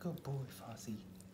Good boy, Fozzie.